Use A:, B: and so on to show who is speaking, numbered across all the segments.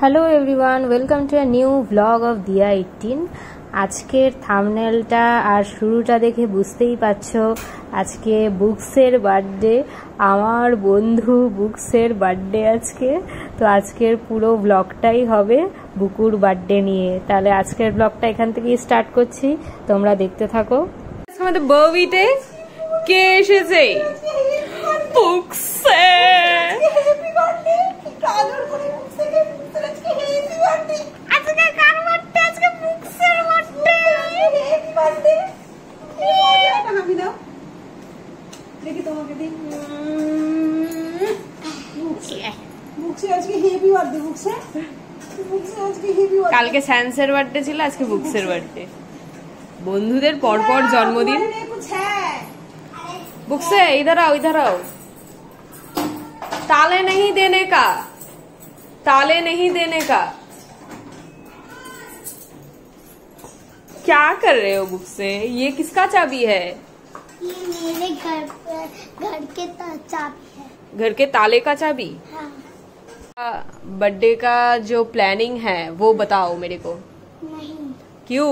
A: Hello everyone welcome to new blog of Diya eighteen আজকের থামনেলটা আর শুরুটা দেখে বুঝতেই পারছ, আজকে বুকসের বার্থডে আমার বন্ধু বুকসের বার্থডে আজকে। তো আজকের পুরো ব্লগটাই হবে বুকুর বার্থডে নিয়ে। তাহলে আজকের ব্লগটা এখান থেকেই স্টার্ট করছি। তোমরা দেখতে থাকো।
B: আমাদের বউইতে কে এসেছে? বুকসে আজকে
C: হেভি বার্থডে বুকসে বুকসে আজকে হেভি
B: কালকে স্যান্সের বার্থডে ছিল আজকে বুকসের বার্থডে বন্ধুদের পরপর জন্মদিন
C: कुछ है
B: बुक्से इधर आओ इधर आओ ताले नहीं देने का ताले नहीं देने का क्या कर रहे हो बुक से ये किसका चाबी है
D: ये मेरे घर घर के ता- चाबी है
B: घर के ताले का चाबी
D: हाँ
B: बर्थडे का जो प्लानिंग है वो बताओ मेरे को
D: नहीं
B: क्यों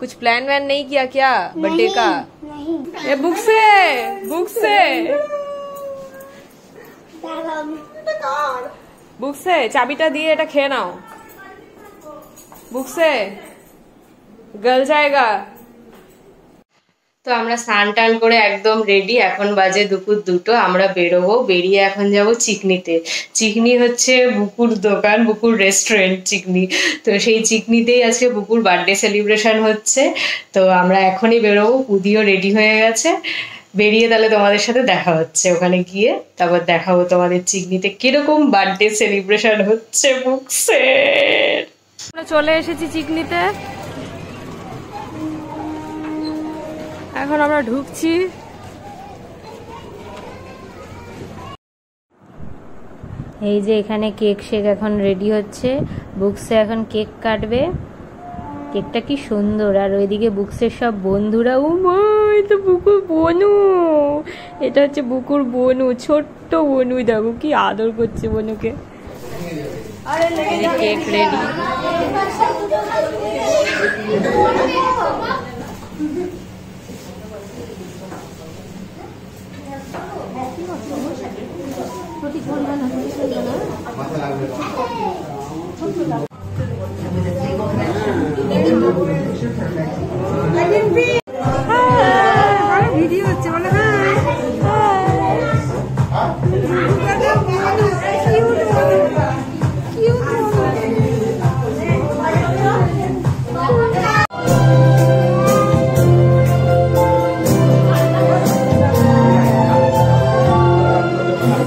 B: कुछ प्लान वैन नहीं किया क्या बर्थडे
D: नहीं,
B: का
D: नहीं
B: ए बुक से बुक से বুক সে চাবিটা দিয়ে এটা খেয়ে নাও বুক সে গল জায়গা তো আমরা স্নান টান করে একদম রেডি এখন বাজে দুপুর দুটো, আমরা বেরোবো, বেরিয়ে এখন যাব চিকনিতে। চিকনি হচ্ছে বুকুর দোকান, বুকুর রেস্টুরেন্ট চিকনি। তো সেই চিকনিতেই আজকে বুকুর বার্থডে সেলিব্রেশন হচ্ছে। তো আমরা এখনই বেরোবো, পুদিও রেডি হয়ে গেছে। বেরিয়ে তাহলে তোমাদের সাথে দেখা হচ্ছে ওখানে গিয়ে। তারপর দেখাবো তোমাদের চিকনিতে কীরকম বার্থডে সেলিব্রেশন হচ্ছে বুকসের। চলে এসেছি চিকনিতে। এখন আমরা ঢুকছি।
A: এই যে এখানে কেক শেক এখন রেডি হচ্ছে। বুকসে এখন কেক কাটবে। কেকটা কি সুন্দর। আর ওইদিকে বুকসের সব বন্ধুরা, ও মা বুকুর বনু। এটা হচ্ছে বুকুর বনু, ছোট্ট বনু। দেখো কি আদর করছে বনুকে। Cake ready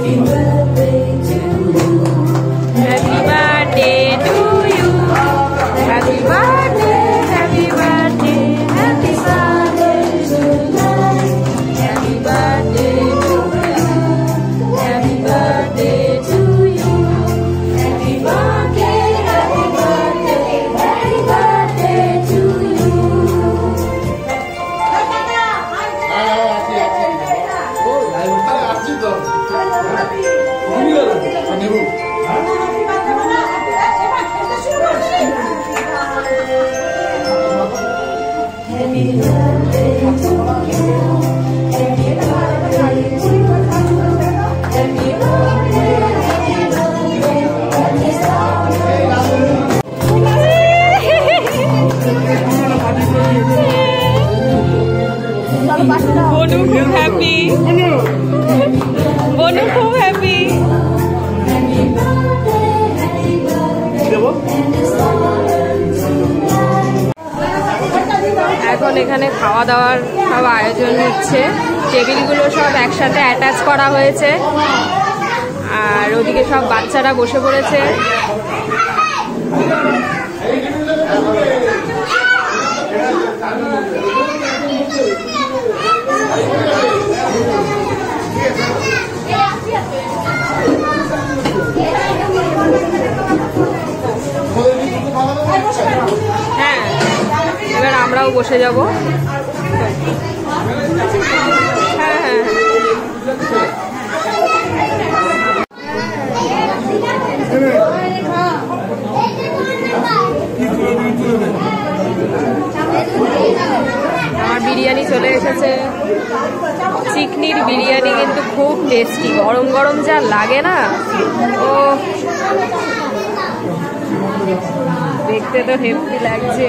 B: Amen. এখন এখানে খাওয়া দাওয়ার সব আয়োজন হচ্ছে টেবিলগুলো সব একসাথে অ্যাটাচ করা হয়েছে আর ওদিকে সব বাচ্চারা বসে পড়েছে হ্যাঁ এবার আমরাও বসে যাব। হ্যাঁ, হ্যাঁ হ্যাঁ আমার বিরিয়ানি চলে এসেছে। চিকনির বিরিয়ানি কিন্তু খুব টেস্টি গরম গরম যা লাগে না, ও। দেখতে তো হেপি লাগছে।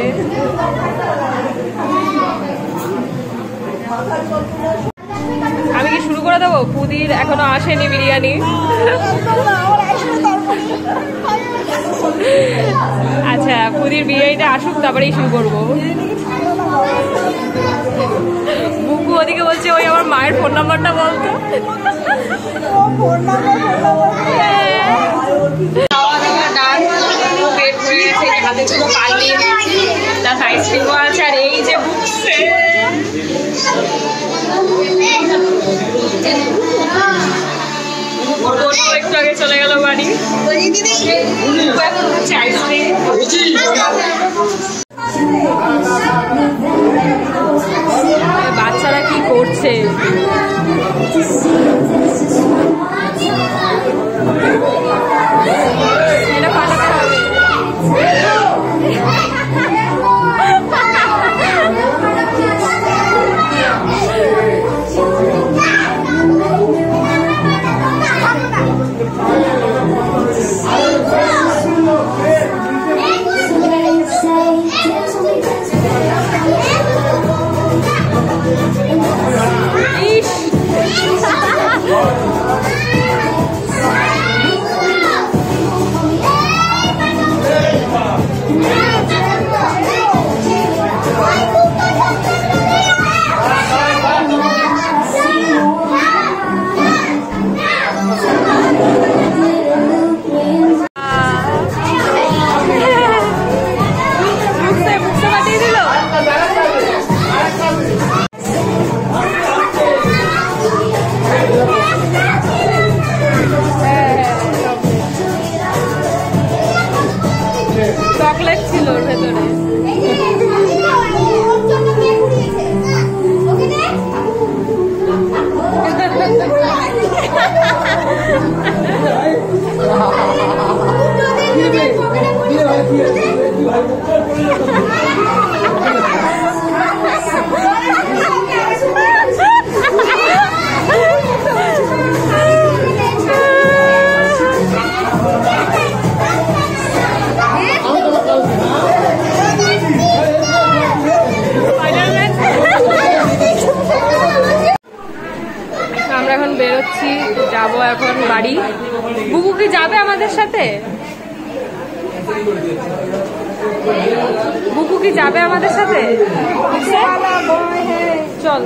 B: আমি কি শুরু করে দেবো? পুদির এখনও আসেনি বিরিয়ানি। আচ্ছা পুদির বিরিয়ানিটা আসুক, তারপরেই শুরু করব। বুকু ওদিকে বলছে, ওই আমার মায়ের ফোন নাম্বারটা বলতো।
E: খাওয়া দাওয়া ডান পেট ভরে গেছে হাতে প্লাস আইসক্রিমও আছে, আর এই যে বুকসে। একটু আগে চলে গেল বাড়ি। এখন
B: বাচ্চারা কি করছে? বুবু কি যাবে আমাদের সাথে? চল।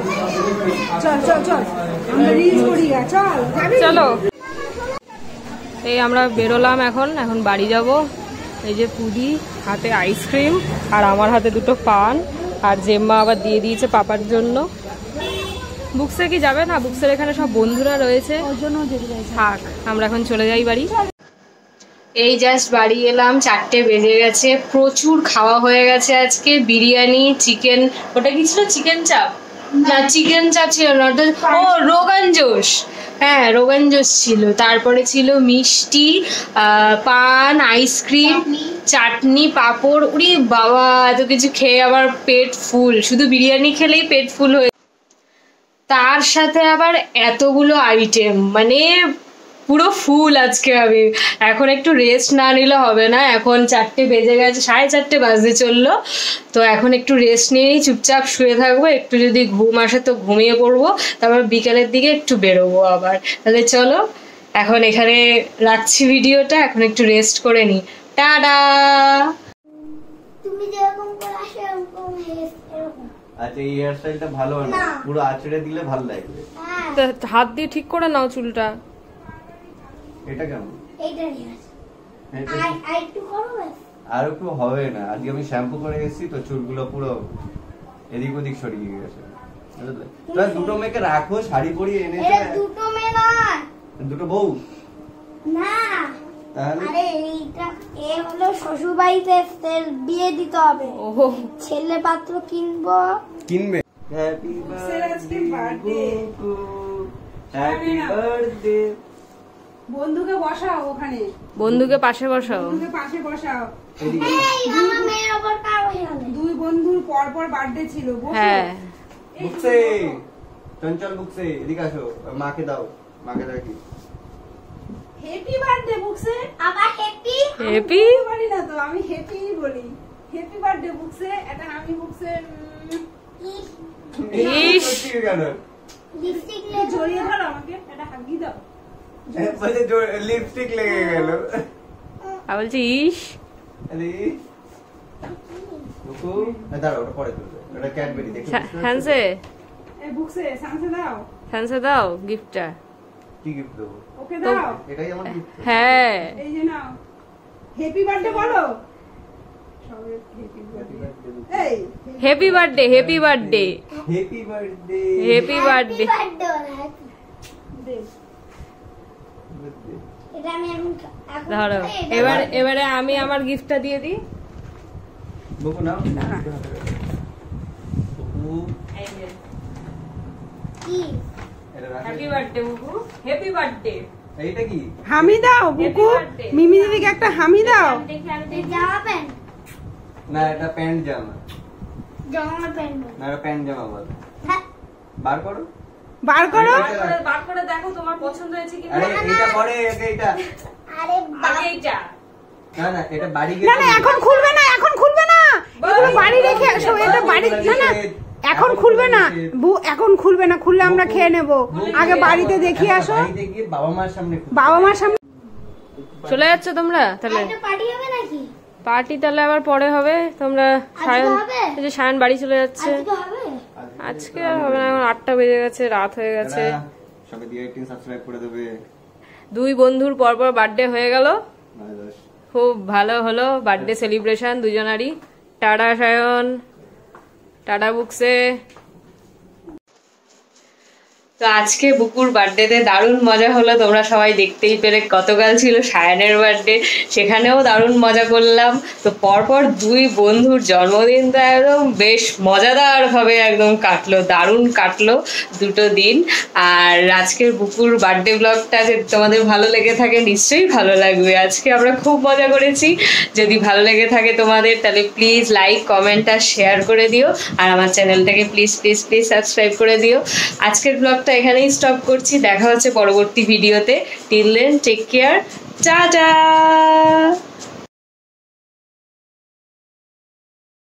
C: চল চল চল।
B: এই আমরা বেরোলাম এখন এখন বাড়ি যাব। এই যে পুদি হাতে আইসক্রিম আর আমার হাতে দুটো পান আর জেম্মা আবার দিয়ে দিয়েছে পাপার জন্য। বুকসে কি যাবে না? বুকসের এখানে সব বন্ধুরা রয়েছে। থাক আমরা এখন চলে যাই বাড়ি।
E: এই জাস্ট বাড়ি এলাম চারটে বেজে গেছে প্রচুর খাওয়া হয়ে গেছে আজকে বিরিয়ানি চিকেন ওটা কি ছিল চিকেন চাপ না চিকেন চাপ ছিল না ওটা ও রোগান জোশ। হ্যাঁ রোগান জোশ ছিল। তারপরে ছিল মিষ্টি আহ, পান আইসক্রিম চাটনি। পাঁপড়। উড়ি বাবা এত কিছু খেয়ে আবার পেট ফুল। শুধু বিরিয়ানি খেলেই পেট ফুল হয়ে তার সাথে আবার এতগুলো আইটেম মানে পুরো ফুল আজকে আমি। এখন একটু রেস্ট না নিলে হবে না। এখন চারটে বেজে গেছে সাড়ে চারটে বাজতে চলল। তো এখন একটু রেস্ট নিয়েই চুপচাপ শুয়ে থাকব। একটু যদি ঘুম আসে তো ঘুমিয়ে পড়ব। তারপর বিকালের দিকে একটু বেরোবো আবার। তাহলে চলো এখন এখানে রাখছি ভিডিওটা। এখন একটু রেস্ট করে নিই টাটা!
D: তুমি যেরকম করে আসো এরকম এরকম।
F: আচ্ছা এই ভালো না।
D: না।
F: পুরো আঁচড়ে দিলে ভালো লাগবে।
D: হ্যাঁ।
B: হাত দিয়ে ঠিক করে নাও চুলটা।
F: এটা কেমন?
D: এইটা নিয়ে আসো
F: এটা
D: আর একটু করো
F: আর একটু হবে না। আজকে আমি শ্যাম্পু করে এসেছি তো চুলগুলো পুরো এদিক ওদিক সরিয়ে গেছে। তোরা দুটো মেয়েকে রাখো শাড়ি পরিয়ে
D: এটা দুটো মেয়ে নয়।
F: দুটো বউ?
D: না। আরে এইটা এ হলো শ্বশুর বাড়িতে এসছে, বিয়ে দিতে হবে। ছেলে পাত্র কিনবো।
F: কিনবে? Happy
C: birthday।
F: হ্যাপি বার্থডে
C: বন্ধুকে বসাও ওখানে।
B: বন্ধুকে পাশে বসাও।
C: বন্ধুকে পাশে বসাও।
D: এই আমার মেয়ের ওপর কার হয়ে গেল
C: দুই বন্ধুর পর পর বার্থডে ছিল বসো।
B: হ্যাঁ।
F: বুকসে। চঞ্চল বুকসে এদিকে আসো। মাকে দাও। মাকে রাখি
C: হ্যাপি বার্থডে বুকসে।
D: আবার হ্যাপি
B: হ্যাপি
C: বলি না তো আমি হ্যাপি বলি। হ্যাপি বার্থডে বুকসে। এটা আমি বুকসে
B: ইস।
C: জড়িয়ে ধরো আমাকে এটা হাগি দাও।
F: লিপস্টিক লেগে গেল।
B: আর বলছি ইস।
C: দাও।
B: গিফটটা
F: কি গিফট দেবো?
C: ওকে দাও।
F: এটাই আমার গিফট
B: হ্যাঁ।
C: এই যে নাও। হ্যাপি বার্থডে বলো। Happy birthday
B: happy birthday happy birthday
F: happy birthday
B: happy birthday
D: birthday
C: দে
D: এটা আমি এখন এখন
B: ধরো এবার এবারে আমি আমার গিফটটা দিয়ে দিই।
F: বকু নাও। বকু।
D: কি?
B: হ্যাপি বার্থডে বুবু হ্যাপি বার্থডে
F: এইটা কি?
C: হামি দাও বুকু। মিমি দিদিকে একটা হামি দাও।
D: জামা প্যান্ট।
F: না এটা প্যান্ট জামা।
D: জামা প্যান্ট
F: না প্যান্ট জামা বল।
D: হ্যাঁ।
F: বার করো।
C: বার করো।
B: বার করে দেখো তোমার পছন্দ হয়েছে কি
F: আরে এটা পরে এটা
D: আরে
B: আগে এইটা।
F: না না এটা বাড়ি গিয়ে
C: না না এখন খুলবে না এখন খুলবে না। এগুলো বাড়ি রেখে সব এটা বাড়ি না না এখন খুলবে না। বু- এখন খুলবে না খুললে আমরা খেয়ে নেব। আগে বাড়িতে দেখিয়ে আসো।
F: বাবা মার সামনে
C: বাবা মার সামনে
B: চলে যাচ্ছ তোমরা? তাহলে
D: পার্টি হবে নাকি?
B: পার্টি তাহলে আবার পরে হবে। তোমরা সায়ন এই যে সায়ন বাড়ি চলে যাচ্ছে।
D: আজকে হবে?
B: আজকে আর হবে না এখন আটটা বেজে গেছে রাত হয়ে গেছে।
F: সবাই দিয়ে একটু সাবস্ক্রাইব করে দেবে।
B: দুই বন্ধুর পরপর পর বার্থডে হয়ে গেল। খুব ভালো হলো বার্থডে সেলিব্রেশন দুজনারই। টাটা সায়ন। টাটা বুকসে।
E: তো আজকে বুকুর বার্থডেতে দারুণ মজা হলো। তোমরা সবাই দেখতেই পেরে গতকাল ছিল সায়নের বার্থডে সেখানেও দারুণ মজা করলাম। তো পরপর দুই বন্ধুর জন্মদিন তো একদম বেশ মজাদারভাবে একদম কাটলো, দারুণ কাটলো দুটো দিন। আর আজকের বুকুর বার্থডে ব্লগটা যদি তোমাদের ভালো লেগে থাকে, নিশ্চয়ই ভালো লাগবে। আজকে আমরা খুব মজা করেছি। যদি ভালো লেগে থাকে তোমাদের, তাহলে প্লিজ লাইক কমেন্ট আর শেয়ার করে দিও। আর আমার চ্যানেলটাকে প্লিজ প্লিজ প্লিজ সাবস্ক্রাইব করে দিও। আজকের ব্লগটা এখানেই স্টপ করছি। দেখা হচ্ছে পরবর্তী ভিডিওতে টিল দেন টেক কেয়ার চা